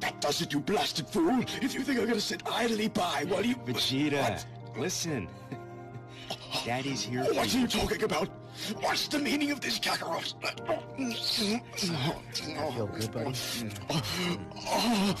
That does it, you blasted fool! If you think I'm gonna sit idly by while you... Vegeta, listen. Daddy's here What are you. talking about? What's the meaning of this, Kakarot? Feel good, buddy? Oh,